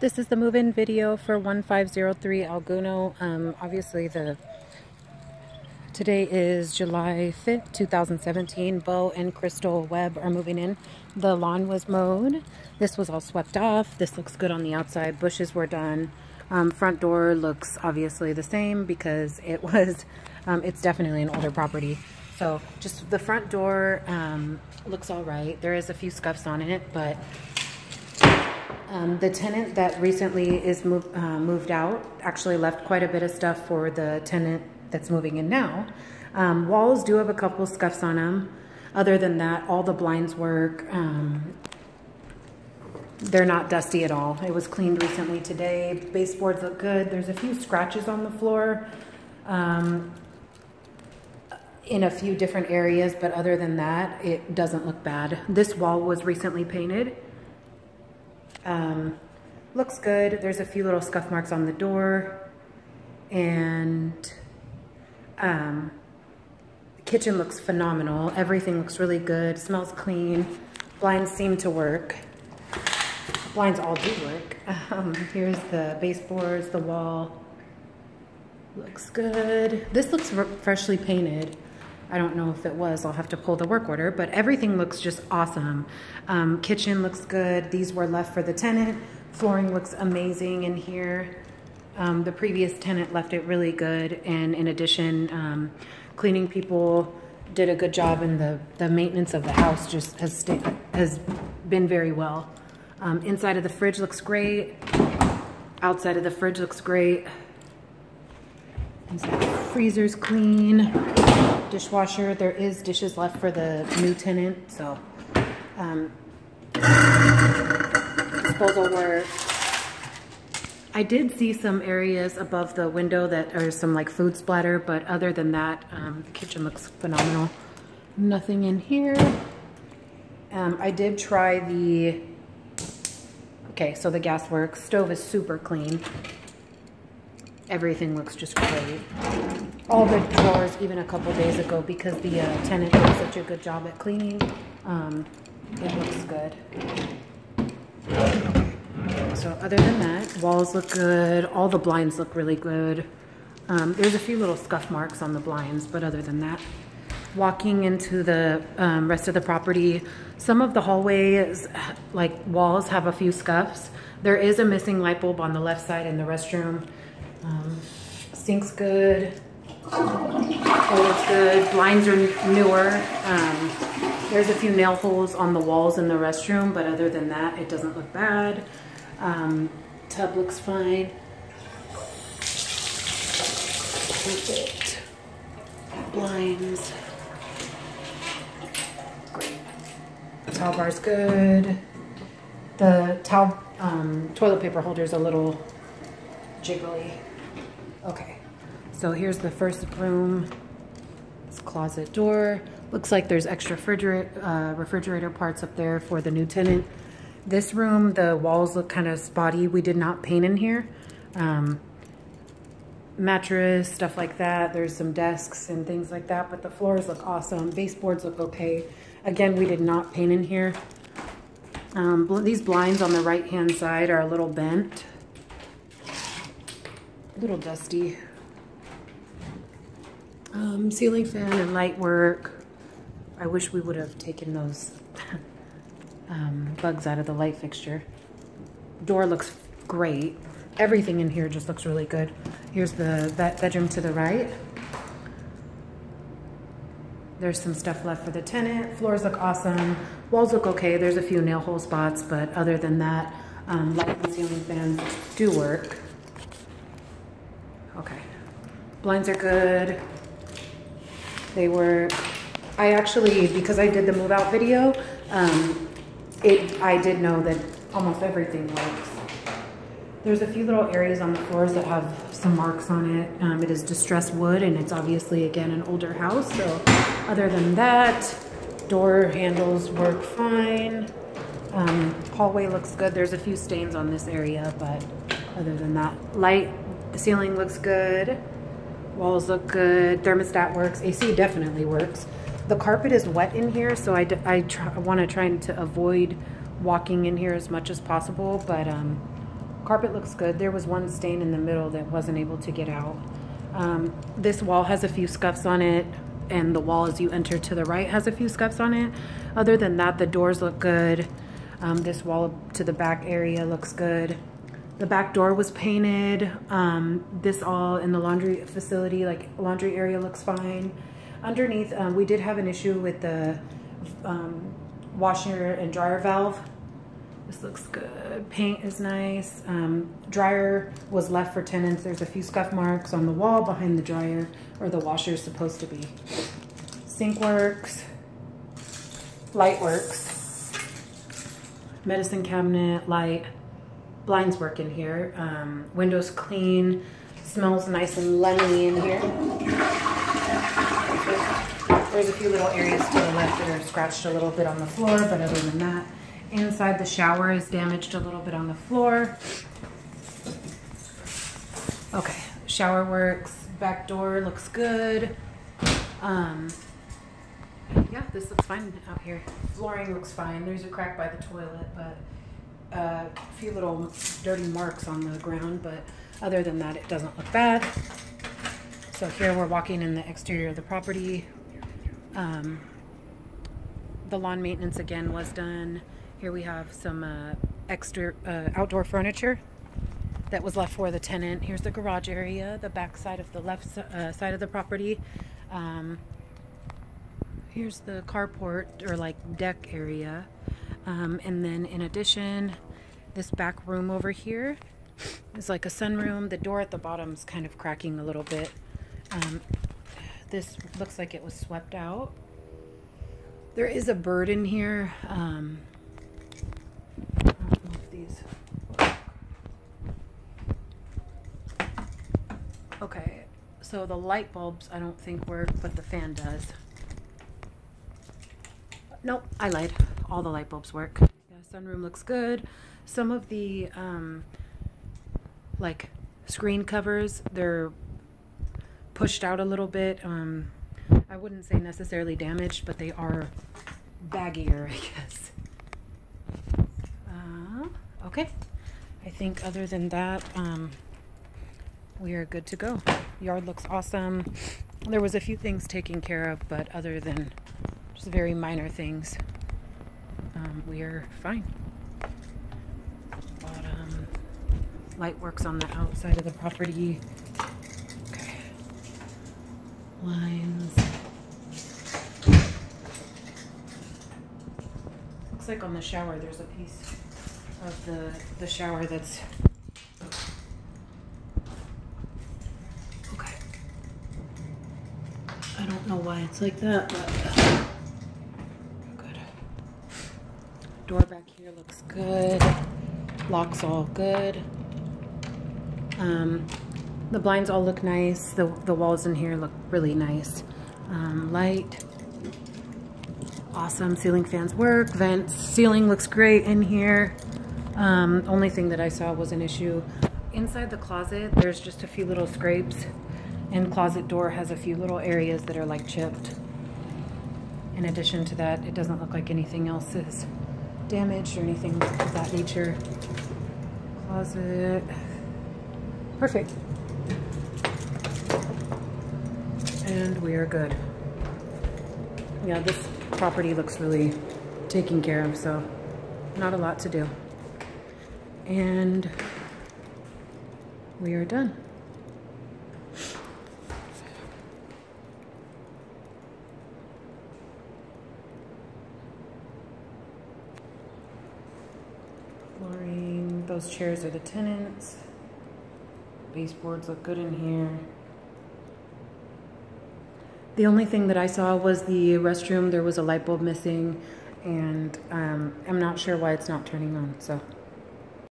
This is the move-in video for 1503 Alguno. Um, obviously, the today is July 5th, 2017. Bo and Crystal Webb are moving in. The lawn was mowed. This was all swept off. This looks good on the outside. Bushes were done. Um, front door looks obviously the same because it was, um, it's definitely an older property. So just the front door um, looks all right. There is a few scuffs on it, but um, the tenant that recently is move, uh, moved out actually left quite a bit of stuff for the tenant that's moving in now. Um, walls do have a couple scuffs on them. Other than that, all the blinds work. Um, they're not dusty at all. It was cleaned recently today. Baseboards look good. There's a few scratches on the floor um, in a few different areas, but other than that, it doesn't look bad. This wall was recently painted. Um, looks good. There's a few little scuff marks on the door. And um, the kitchen looks phenomenal. Everything looks really good. Smells clean. Blinds seem to work. Blinds all do work. Um, here's the baseboards, the wall. Looks good. This looks freshly painted. I don't know if it was, I'll have to pull the work order, but everything looks just awesome. Um, kitchen looks good. These were left for the tenant. Flooring looks amazing in here. Um, the previous tenant left it really good. And in addition, um, cleaning people did a good job and the, the maintenance of the house just has, stayed, has been very well. Um, inside of the fridge looks great. Outside of the fridge looks great. Freezer's clean dishwasher. There is dishes left for the new tenant, so um, disposal work. I did see some areas above the window that are some like food splatter, but other than that, um, the kitchen looks phenomenal. Nothing in here. Um, I did try the, okay, so the gas works. Stove is super clean. Everything looks just great all the drawers even a couple days ago because the uh, tenant did such a good job at cleaning. Um, it looks good. So other than that, walls look good. All the blinds look really good. Um, there's a few little scuff marks on the blinds, but other than that, walking into the um, rest of the property, some of the hallways, like walls, have a few scuffs. There is a missing light bulb on the left side in the restroom. Um, sink's good. It's good. Blinds are newer. Um, there's a few nail holes on the walls in the restroom, but other than that, it doesn't look bad. Um, tub looks fine. Perfect. Blinds. Great. Towel bar's good. The towel, um, toilet paper holder is a little jiggly. Okay. So here's the first room. This closet door. Looks like there's extra refrigerator, uh, refrigerator parts up there for the new tenant. This room, the walls look kind of spotty. We did not paint in here. Um, mattress, stuff like that. There's some desks and things like that, but the floors look awesome. Baseboards look okay. Again, we did not paint in here. Um, bl these blinds on the right-hand side are a little bent. A little dusty. Um, ceiling fan and light work. I wish we would have taken those um, bugs out of the light fixture. Door looks great. Everything in here just looks really good. Here's the that bedroom to the right. There's some stuff left for the tenant. Floors look awesome. Walls look okay. There's a few nail hole spots, but other than that, um, light and ceiling fans do work. Okay. Blinds are good. They were, I actually, because I did the move out video, um, it, I did know that almost everything works. There's a few little areas on the floors that have some marks on it. Um, it is distressed wood and it's obviously, again, an older house. So other than that, door handles work fine. Um, hallway looks good. There's a few stains on this area, but other than that, light, ceiling looks good. Walls look good. Thermostat works. AC definitely works. The carpet is wet in here, so I, I want to try to avoid walking in here as much as possible, but um, carpet looks good. There was one stain in the middle that wasn't able to get out. Um, this wall has a few scuffs on it and the wall as you enter to the right has a few scuffs on it. Other than that, the doors look good. Um, this wall to the back area looks good. The back door was painted. Um, this all in the laundry facility, like laundry area looks fine. Underneath, um, we did have an issue with the um, washer and dryer valve. This looks good. Paint is nice. Um, dryer was left for tenants. There's a few scuff marks on the wall behind the dryer, or the washer is supposed to be. Sink works. Light works. Medicine cabinet, light. Blinds work in here. Um, windows clean. Smells nice and lemony in here. There's a few little areas to the left that are scratched a little bit on the floor, but other than that, Inside the shower is damaged a little bit on the floor. Okay, shower works. Back door looks good. Um, yeah, this looks fine out here. Flooring looks fine. There's a crack by the toilet, but few little dirty marks on the ground, but other than that, it doesn't look bad. So here we're walking in the exterior of the property. Um, the lawn maintenance again was done. Here we have some uh, extra uh, outdoor furniture that was left for the tenant. Here's the garage area, the back side of the left uh, side of the property. Um, here's the carport or like deck area. Um, and then in addition, this back room over here is like a sunroom. The door at the bottom is kind of cracking a little bit. Um, this looks like it was swept out. There is a bird in here. Um, Okay, so the light bulbs I don't think work, but the fan does. Nope, I lied. All the light bulbs work. Yeah, sunroom looks good. Some of the, um, like, screen covers, they're pushed out a little bit. Um, I wouldn't say necessarily damaged, but they are baggier, I guess. Uh, okay. I think other than that, um, we are good to go. Yard looks awesome. There was a few things taken care of, but other than just very minor things, um, we are fine. Light works on the outside of the property. Okay. Lines. Looks like on the shower there's a piece of the, the shower that's okay. I don't know why it's like that, but good. Door back here looks good. Locks all good. Um, the blinds all look nice. The, the walls in here look really nice. Um, light. Awesome. Ceiling fans work. Vents. Ceiling looks great in here. Um, only thing that I saw was an issue. Inside the closet, there's just a few little scrapes and closet door has a few little areas that are like chipped. In addition to that, it doesn't look like anything else is damaged or anything of that nature. Closet. Perfect. And we are good. Yeah, this property looks really taken care of, so not a lot to do. And we are done. Flooring, those chairs are the tenants. Baseboards look good in here. The only thing that I saw was the restroom. There was a light bulb missing and um, I'm not sure why it's not turning on. So.